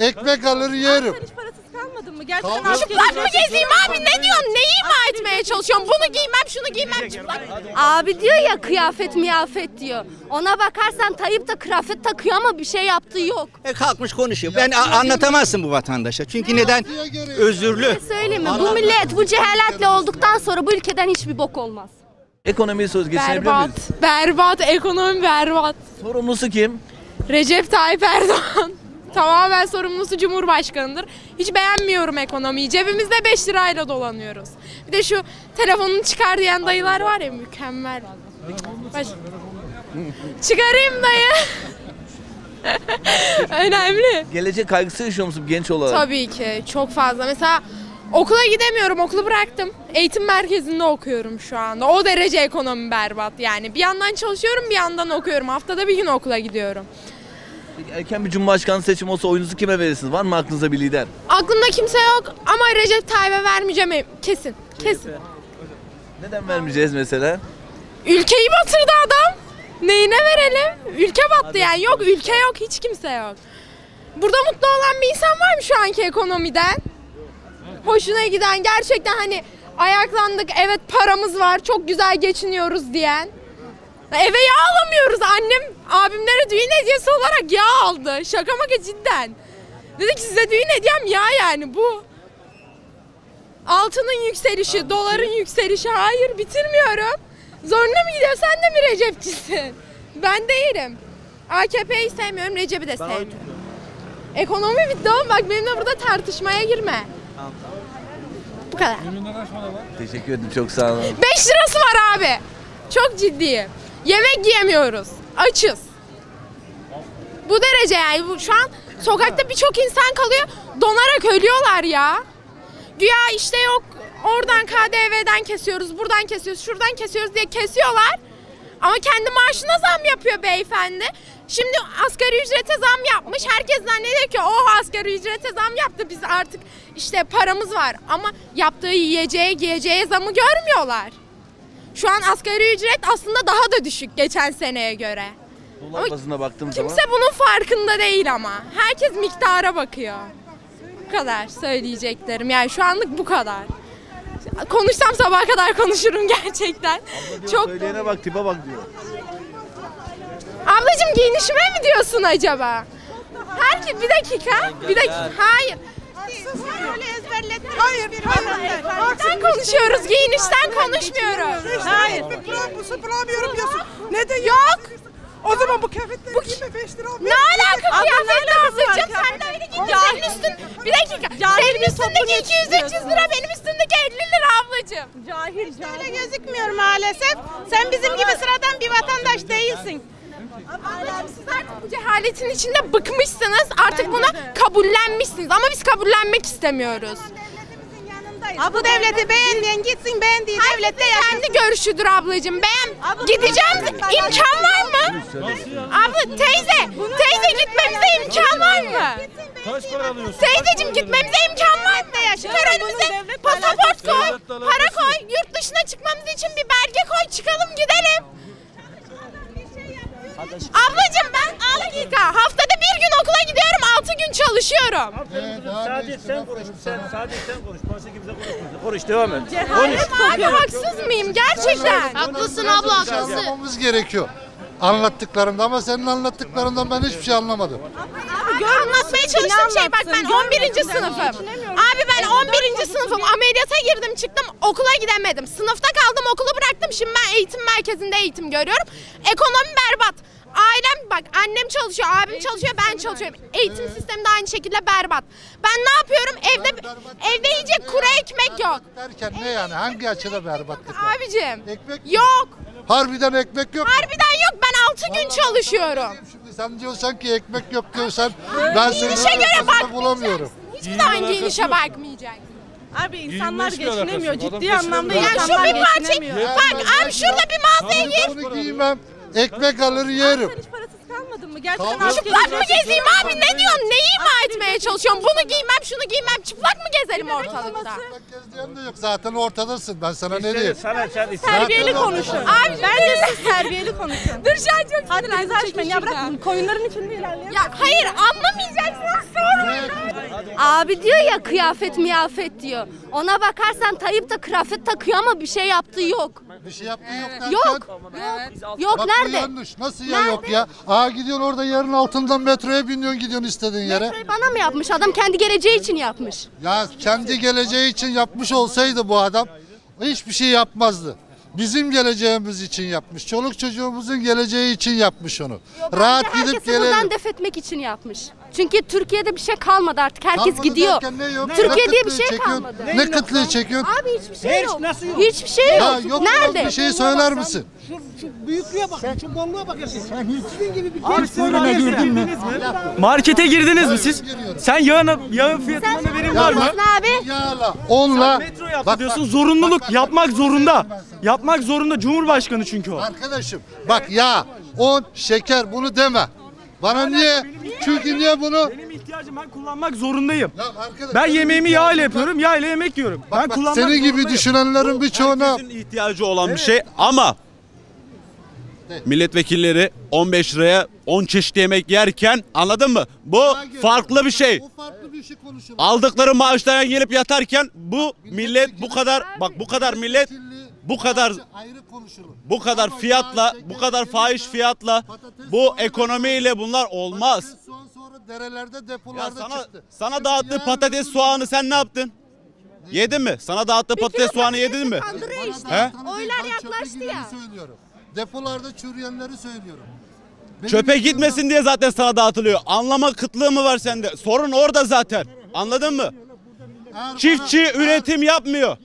Ekmek alır yerim. Sen hiç parasız kalmadın mı? Gerçekten Kaldım. Çıplak mı gezeyim abi ne diyorsun? Neyi ima etmeye çalışıyorsun? Bunu giymem, şunu giymem çıplak. Abi diyor ya kıyafet miyafet diyor. Ona bakarsan Tayyip de kıyafet takıyor ama bir şey yaptığı yok. E kalkmış konuşuyor. Ben a- anlatamazsın bu vatandaşa. Çünkü neden? Özürlü. Söyleyeyim mi? Bu millet bu cehaletle olduktan sonra bu ülkeden hiçbir bok olmaz. Ekonomiyi söz geçirebiliyor Berbat, muyuz? berbat, ekonomi berbat. Sorumlusu kim? Recep Tayyip Erdoğan. Tamamen sorumlusu Cumhurbaşkanı'dır. Hiç beğenmiyorum ekonomiyi. Cebimizde 5 lirayla dolanıyoruz. Bir de şu telefonunu çıkar diyen dayılar var ya mükemmel. Baş... Çıkarayım dayı. Önemli. Gelecek kaygısı yaşıyor musun genç olarak? Tabii ki çok fazla. Mesela okula gidemiyorum. Okulu bıraktım. Eğitim merkezinde okuyorum şu anda. O derece ekonomi berbat yani. Bir yandan çalışıyorum bir yandan okuyorum. Haftada bir gün okula gidiyorum. Peki erken bir cumhurbaşkanı seçimi olsa oyunuzu kime verirsiniz? Var mı aklınızda bir lider? Aklımda kimse yok ama Recep Tayyip'e vermeyeceğim kesin. Kesin. Neden vermeyeceğiz mesela? Ülkeyi batırdı adam. Neyine verelim? Ülke battı yani. Yok ülke yok. Hiç kimse yok. Burada mutlu olan bir insan var mı şu anki ekonomiden? Hoşuna giden gerçekten hani ayaklandık evet paramız var çok güzel geçiniyoruz diyen. Eve yağ alamıyoruz. Annem abimlere düğün hediyesi olarak yağ aldı. Şaka maka cidden. Dedi ki size düğün hediyem yağ yani bu. Altının yükselişi, doların yükselişi. Hayır bitirmiyorum. Zoruna mı gidiyor? Sen de mi Recepçisin? Ben değilim. AKP'yi sevmiyorum, Recep'i de sevmiyorum. Ekonomi bitti oğlum bak benimle burada tartışmaya girme. Bu kadar. Teşekkür ederim çok sağ olun. 5 lirası var abi. Çok ciddiyim. Yemek yiyemiyoruz. Açız. Bu derece yani. Bu, şu an sokakta birçok insan kalıyor. Donarak ölüyorlar ya. Güya işte yok oradan KDV'den kesiyoruz, buradan kesiyoruz, şuradan kesiyoruz diye kesiyorlar. Ama kendi maaşına zam yapıyor beyefendi. Şimdi asgari ücrete zam yapmış. Herkes zannediyor ki oh asgari ücrete zam yaptı. Biz artık işte paramız var. Ama yaptığı yiyeceğe giyeceğe zamı görmüyorlar. Şu an asgari ücret aslında daha da düşük geçen seneye göre. Dolar Ama bazında baktığım Kimse zaman bunun farkında değil ama. Herkes miktara bakıyor. Bu kadar söyleyeceklerim. Yani şu anlık bu kadar. Konuşsam sabaha kadar konuşurum gerçekten. Çok söyleyene bak tipe bak diyor. Ablacığım giyinişime mi diyorsun acaba? Herkes bir dakika. Bir dakika. Hayır. Hayır, Ben konuşuyoruz. Giyinişten konuşmuyoruz. Hayır. Bu bulamıyorum diyorsun. Ne de yok. O zaman bu kıyafetleri bu giyme 5 lira Ne alaka kıyafetle alakası var ablacığım? Sen de öyle giyiyorsun. Senin üstün... Bir dakika. Senin üstündeki 200-300 lira benim üstündeki 50 lira ablacığım. Cahil, Öyle gözükmüyor maalesef. Sen bizim gibi sıradan bir vatandaş değilsin. Ablacığım siz artık bu cehaletin içinde bıkmışsınız. Artık buna kabullenmişsiniz. Ama biz kabullenmek istemiyoruz. Bu devleti beğenmeyen gitsin beğendiği devlette Herkesin yaşasın. kendi görüşüdür ablacığım. Ben gideceğim imkan var mı? Abla teyze, teyze gitmemize imkan var mı? Kaç para alıyorsun? Teyzeciğim gitmemize imkan var mı? Önümüze pasaport koy, para koy, yurt dışına çıkmamız için bir belge koy, çıkalım gidelim. Ablacığım ben al dakika haftada bir gün okula gidiyorum, altı gün çalışıyorum. Sadece sen konuş. Sen sadece sen konuş. Başka kimse konuşmasın. Konuş devam et. Abi haksız mıyım gerçekten? Haklısın abla haklısın. Anlamamız gerekiyor. Anlattıklarında ama senin anlattıklarından ben hiçbir şey anlamadım. Abi anlatmaya çalıştığım şey bak ben 11. sınıfım. Abi ben 11. sınıfım. Ameliyata girdim çıktım okula gidemedim. Sınıfta kaldım okulu bıraktım. Şimdi ben eğitim merkezinde eğitim görüyorum. Ekonomi berbat. Ailem bak annem çalışıyor, abim çalışıyor, ben çalışıyorum. Eğitim sistemi de aynı şekilde berbat. Ben ne yapıyorum? Evde evde yiyecek kuru ekmek yok. Derken ne yani? Hangi açıda berbatlık var? Abicim. Ekmek Yok. Harbiden ekmek yok. Harbiden yok. Ben 6 gün çalışıyorum. Şimdi sen diyorsan ki ekmek yok diyorsan ben Giyinişe göre arkasında bulamıyorum. bakmayacaksın. Hiçbir zaman giyinişe bakmayacaksın. Abi insanlar geçinemiyor. Ciddi anlamda geçinemiyor. Yani şu insanlar bir parça bak abi şurada bir mağazaya gir. Giymem. Ekmek alır yerim. Sen hiç parasız kalmadın mı? Gerçekten Kaldım. asgari Çıplak mı gezeyim abi ne diyorsun? Neyi ima etmeye çalışıyorsun? Bunu giymem şunu giymem çıplak mı gezelim ortalıkta? Ekmek gezdiğin de yok zaten ortadasın. Ben sana ne diyeyim? Sana sen Terbiyeli konuşun. Abi Bence siz terbiyeli konuşun. dur şu an çok Hadi sinirlendim. açmayın. Ya bırak koyunların içinde ilerleyelim. Ya hayır anlamayacaksın sonra. Abi diyor ya kıyafet miyafet diyor. Ona bakarsan Tayyip de kıyafet takıyor ama bir şey yaptığı yok. Bir şey yaptığı yok derken. Yok. Yok. Yok Bak bu nerede? yanlış. Nasıl ya Nerede? yok ya? Aa gidiyorsun orada yerin altından metroya biniyorsun gidiyorsun istediğin yere. Metroyu bana mı yapmış? Adam kendi geleceği için yapmış. Ya kendi geleceği için yapmış olsaydı bu adam hiçbir şey yapmazdı. Bizim geleceğimiz için yapmış. Çoluk çocuğumuzun geleceği için yapmış onu. Rahat Bence gidip herkesi gelelim. buradan def etmek için yapmış. Çünkü Türkiye'de bir şey kalmadı artık. Herkes Kalmadı gidiyor. derken ne yok? Türkiye Ne diye bir kıtlığı şey çekiyorsun? kalmadı. Ne kıtlığı çekiyorsun? Abi hiçbir şey yok. nasıl yok? Hiçbir şey Ya yok. yok Nerede? bir şey söyler misin? Şu, şu büyüklüğe bak, şu bolluğa bakıyorsun. Sen sizin gibi bir Abi fırına girdin mi? Markete girdiniz mi siz? Sen yağın, yağın fiyatından haberin var mı? Nasılsın abi? Yağla, onla. Metro yaptı Bak, diyorsun. Zorunluluk yapmak zorunda. Yapmak zorunda Cumhurbaşkanı çünkü o. Arkadaşım bak ya, on, şeker bunu deme. Bana niye? Çünkü niye bunu? Benim ihtiyacım ben kullanmak zorundayım. Ya arkadaş, Ben yemeğimi yağ ile yapıyorum, yağ ile yemek yiyorum. Bak, ben bak, kullanmak senin gibi zorundayım. düşünenlerin birçoğuna Herkesin ihtiyacı olan bir şey ama milletvekilleri 15 liraya 10 çeşit yemek yerken anladın mı? Bu farklı bir şey. O farklı bir şey konuşulur. Aldıkları maaşlara gelip yatarken bu millet bu kadar bak bu kadar millet bu kadar ayrı konuşulur. bu kadar Ama fiyatla bu kadar fahiş fiyatla bu ekonomiyle bunlar olmaz. Patates, soğan sonra derelerde Ya depolarda sana çıktı. sana Şimdi dağıttığı patates soğanı sen ne yaptın? Yedin mi? Sana dağıttığı patates soğanı yedin mi? Kandırıyor işte. He? Oylar yaklaştı ya. söylüyorum. Depolarda çürüyenleri söylüyorum. Benim Çöpe gitmesin diye zaten sana dağıtılıyor. Anlama kıtlığı mı var sende? Sorun orada zaten. Anladın mı? Eğer Çiftçi üretim yapmıyor.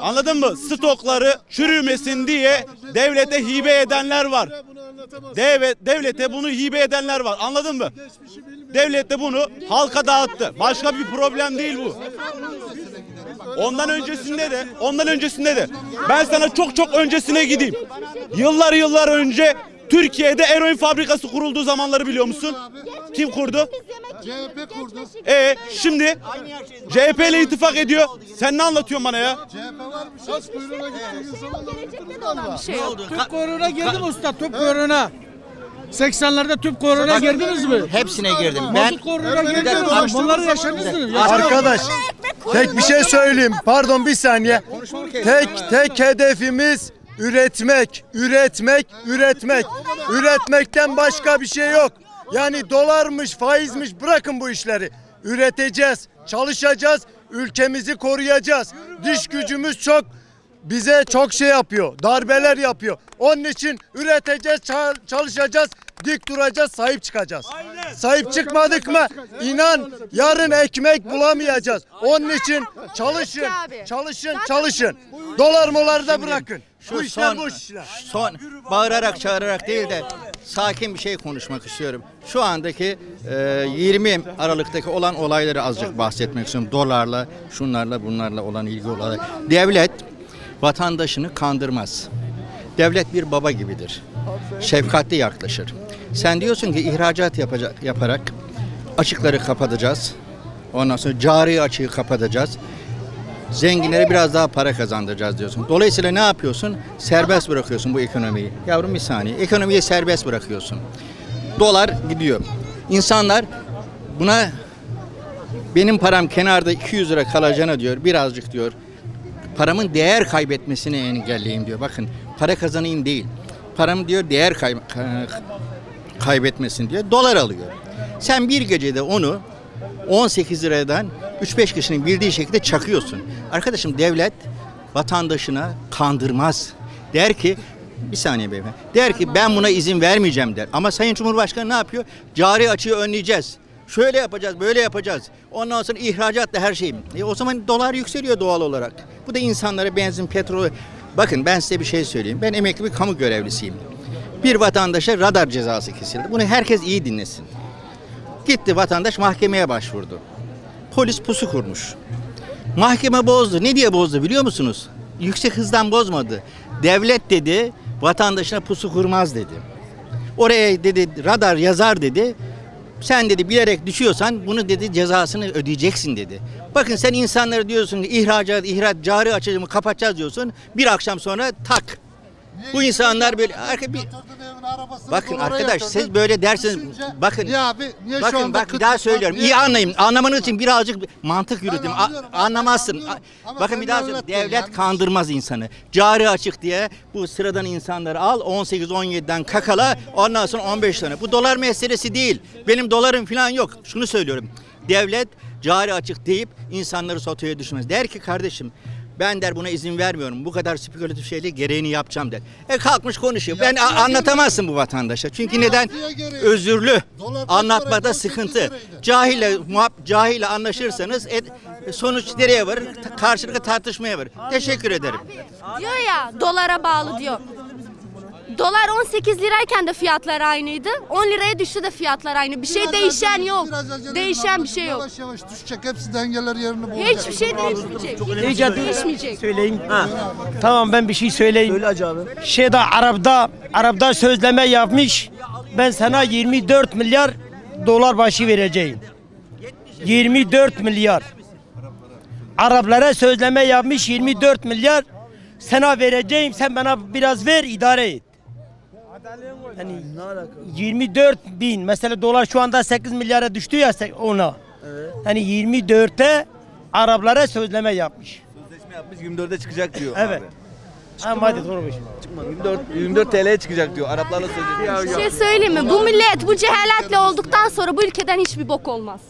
Anladın mı? Stokları çürümesin diye devlete hibe edenler var. Devlet devlete bunu hibe edenler var. Anladın mı? Devlet de bunu halka dağıttı. Başka bir problem değil bu. Ondan öncesinde de, ondan öncesinde de ben sana çok çok öncesine gideyim. Yıllar yıllar önce Türkiye'de eroin fabrikası kurulduğu zamanları biliyor musun? Kim kurdu? CHP kurdu. E şimdi CHP ile ittifak ediyor. Sen ne anlatıyorsun bana ya? CHP varmış. Hiç kuyruğuna gittiğiniz zaman Gelecekte de olan bir şey yok. Tüp kuyruğuna girdim usta, tüp kuyruğuna. 80'lerde tüp kuyruğuna girdiniz mi? Hepsine girdim. Ben Mazot kuyruğuna girdiniz. Bunları yaşadınız mı? Arkadaş tek bir şey söyleyeyim. Pardon bir saniye. Tek tek hedefimiz üretmek, üretmek, üretmek. Üretmekten başka bir şey yok. Yani dolarmış, faizmiş bırakın bu işleri. Üreteceğiz, çalışacağız, ülkemizi koruyacağız. Diş gücümüz çok bize çok şey yapıyor. Darbeler yapıyor. Onun için üreteceğiz, ça- çalışacağız, dik duracağız, sahip çıkacağız. Sahip çıkmadık mı inan yarın ekmek bulamayacağız. Onun için çalışın, çalışın, çalışın. Dolar moları da bırakın. Bu işler son, boş işler. son bağırarak çağırarak değil de sakin bir şey konuşmak istiyorum. Şu andaki e, 20 Aralık'taki olan olayları azıcık bahsetmek istiyorum. Dolarla, şunlarla, bunlarla olan ilgi olarak. Devlet vatandaşını kandırmaz. Devlet bir baba gibidir. Şefkatli yaklaşır. Sen diyorsun ki ihracat yapacak yaparak açıkları kapatacağız. Ondan sonra cari açığı kapatacağız. Zenginlere biraz daha para kazandıracağız diyorsun. Dolayısıyla ne yapıyorsun? Serbest bırakıyorsun bu ekonomiyi. Yavrum bir saniye. Ekonomiyi serbest bırakıyorsun. Dolar gidiyor. İnsanlar buna benim param kenarda 200 lira kalacağına diyor. Birazcık diyor. Paramın değer kaybetmesini engelleyeyim diyor. Bakın para kazanayım değil. Param diyor değer kay- ka- kaybetmesin diyor. Dolar alıyor. Sen bir gecede onu 18 liradan 3-5 kişinin bildiği şekilde çakıyorsun. Arkadaşım devlet vatandaşına kandırmaz. Der ki bir saniye beyefendi. Der ki ben buna izin vermeyeceğim der. Ama Sayın Cumhurbaşkanı ne yapıyor? Cari açığı önleyeceğiz. Şöyle yapacağız, böyle yapacağız. Ondan sonra ihracatla her şey. E o zaman dolar yükseliyor doğal olarak. Bu da insanlara benzin, petrol. Bakın ben size bir şey söyleyeyim. Ben emekli bir kamu görevlisiyim. Bir vatandaşa radar cezası kesildi. Bunu herkes iyi dinlesin. Gitti vatandaş mahkemeye başvurdu. Polis pusu kurmuş. Mahkeme bozdu. Ne diye bozdu biliyor musunuz? Yüksek hızdan bozmadı. Devlet dedi vatandaşına pusu kurmaz dedi. Oraya dedi radar yazar dedi. Sen dedi bilerek düşüyorsan bunu dedi cezasını ödeyeceksin dedi. Bakın sen insanlara diyorsun ihracat, ihraç, cari açığımı kapatacağız diyorsun. Bir akşam sonra tak Bu insanlar böyle arka bir Bakın arkadaş siz böyle derseniz bakın Niye abi? Niye şu bakın anda bak daha söylüyorum. niye- İyi anlayın. Anlamanız için birazcık mantık yürütüm. A- anlıyorum, anlamazsın. anlıyorum. Ama Bakın bir daha söylüyorum. Devlet yanlış. kandırmaz insanı. Cari açık diye bu sıradan insanları al 18-17'den kakala ondan sonra 15 tane. Bu dolar meselesi değil. Benim dolarım falan yok. Şunu söylüyorum. Devlet cari açık deyip insanları sotoya düşmez. Der ki kardeşim ben der buna izin vermiyorum. Bu kadar spekülatif şeyle gereğini yapacağım der. E kalkmış konuşuyor. Ben a- anlatamazsın bu vatandaşa. Çünkü neden? Özürlü. Anlatmada sıkıntı. 18 liraydı. Cahille muhab cahille anlaşırsanız e, sonuç nereye varır? Ta- Karşılıklı tartışmaya varır. Teşekkür ederim. Diyor ya dolara bağlı diyor. Dolar 18 lirayken de fiyatlar aynıydı. 10 liraya düştü de fiyatlar aynı. Bir şey Biraz değişen acele- yok. Değişen bir şey yok. Yavaş yavaş düşecek. Hepsi dengeler yerini bulacak. Hiçbir şey değişmeyecek. İyice Değişmeyecek. söyleyeyim. Tamam ben bir şey söyleyeyim. Söyle Hacı abi. Şeyde Arap'ta Arap'ta sözleme yapmış. Ben sana 24 milyar dolar başı vereceğim. 24 milyar. Araplara sözleme yapmış 24 milyar. Sana vereceğim. Sen bana biraz ver idare et. Yani 24 bin. Mesela dolar şu anda 8 milyara düştü ya se- ona. Yani 24'e Araplara sözleme yapmış. Sözleşme yapmış 24'e çıkacak diyor. Evet. Abi. Ama hadi doğru Çıkmadı. 24 24 TL'ye çıkacak diyor. Araplarla sözleşme. Bir şey söyleyeyim mi? Bu millet bu cehaletle olduktan sonra bu ülkeden hiçbir bok olmaz.